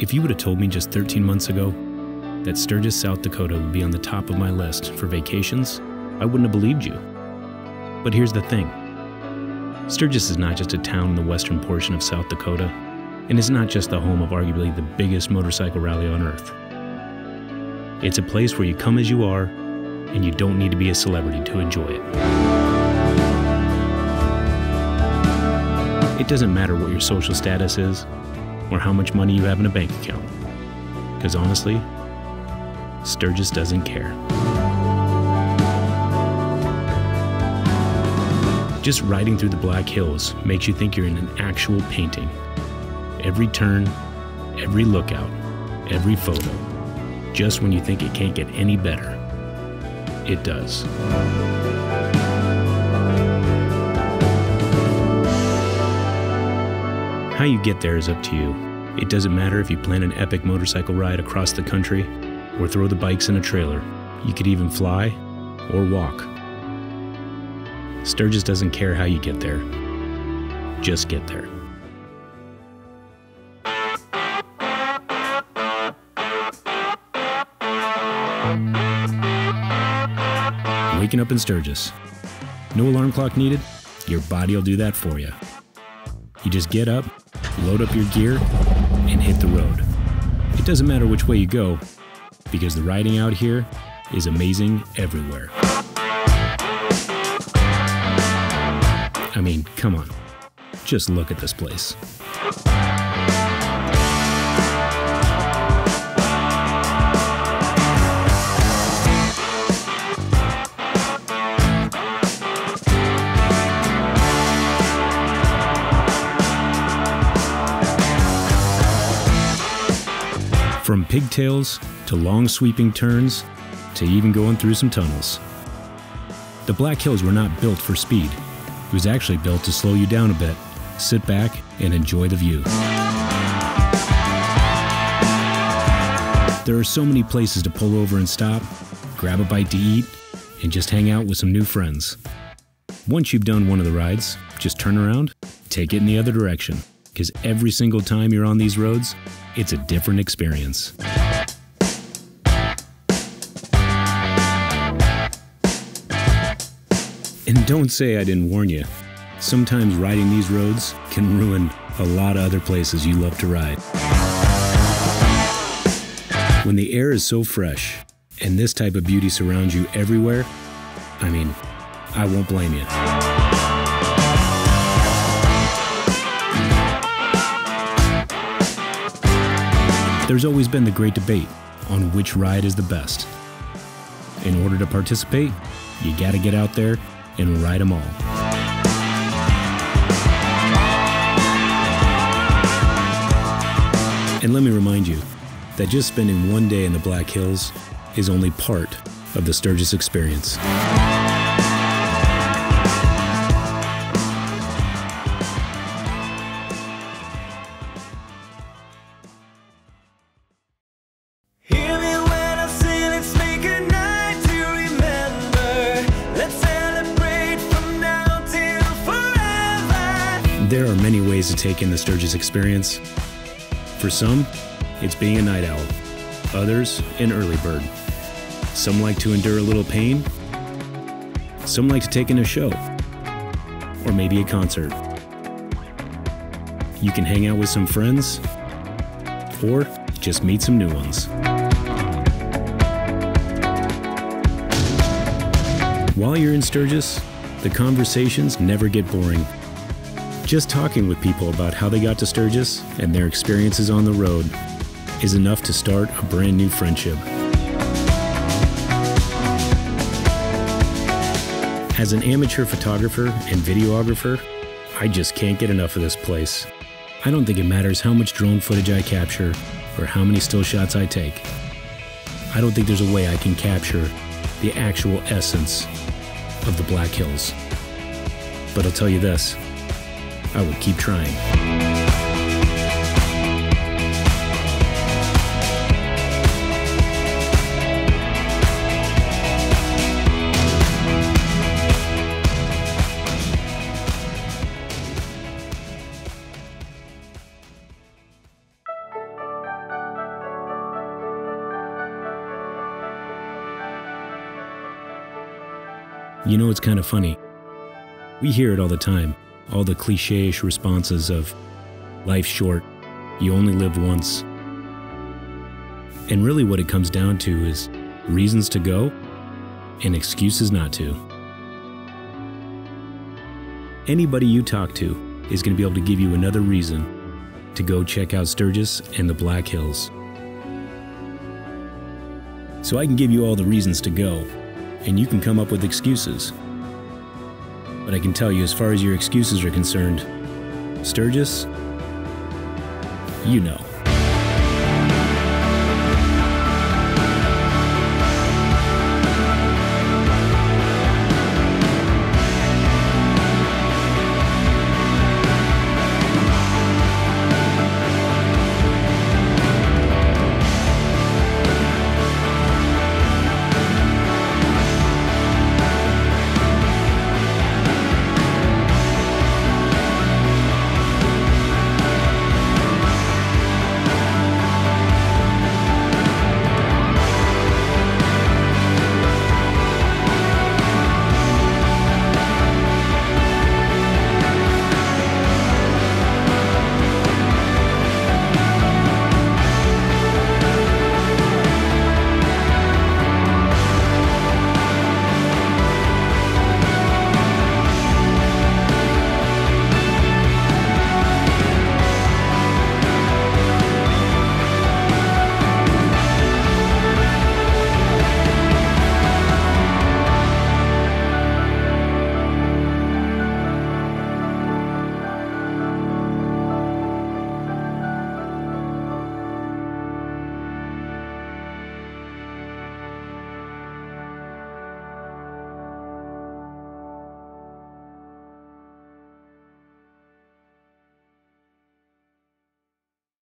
If you would have told me just 13 months ago that Sturgis, South Dakota would be on the top of my list for vacations, I wouldn't have believed you. But here's the thing Sturgis is not just a town in the western portion of South Dakota, and is not just the home of arguably the biggest motorcycle rally on earth. It's a place where you come as you are, and you don't need to be a celebrity to enjoy it. It doesn't matter what your social status is or how much money you have in a bank account. Because honestly, Sturgis doesn't care. Just riding through the Black Hills makes you think you're in an actual painting. Every turn, every lookout, every photo. Just when you think it can't get any better, it does. How you get there is up to you. It doesn't matter if you plan an epic motorcycle ride across the country or throw the bikes in a trailer. You could even fly or walk. Sturgis doesn't care how you get there. Just get there. Waking up in Sturgis. No alarm clock needed? Your body will do that for you. You just get up, load up your gear, and hit the road. It doesn't matter which way you go, because the riding out here is amazing everywhere. I mean, come on. Just look at this place. From pigtails to long sweeping turns to even going through some tunnels. The Black Hills were not built for speed. It was actually built to slow you down a bit, sit back, and enjoy the view. There are so many places to pull over and stop, grab a bite to eat, and just hang out with some new friends. Once you've done one of the rides, just turn around, take it in the other direction, because every single time you're on these roads, it's a different experience. And don't say I didn't warn you. Sometimes riding these roads can ruin a lot of other places you love to ride. When the air is so fresh and this type of beauty surrounds you everywhere, I mean, I won't blame you. There's always been the great debate on which ride is the best. In order to participate, you gotta get out there and ride them all. And let me remind you that just spending one day in the Black Hills is only part of the Sturgis experience. There are many ways to take in the Sturgis experience. For some, it's being a night owl, others, an early bird. Some like to endure a little pain, some like to take in a show, or maybe a concert. You can hang out with some friends, or just meet some new ones. While you're in Sturgis, the conversations never get boring. Just talking with people about how they got to Sturgis and their experiences on the road is enough to start a brand new friendship. As an amateur photographer and videographer, I just can't get enough of this place. I don't think it matters how much drone footage I capture or how many still shots I take. I don't think there's a way I can capture the actual essence of the Black Hills. But I'll tell you this I will keep trying. You know, it's kind of funny. We hear it all the time all the cliche ish responses of life's short, you only live once. And really, what it comes down to is reasons to go and excuses not to. Anybody you talk to is going to be able to give you another reason to go check out Sturgis and the Black Hills. So I can give you all the reasons to go, and you can come up with excuses. But I can tell you, as far as your excuses are concerned, Sturgis, you know.